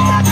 Bye.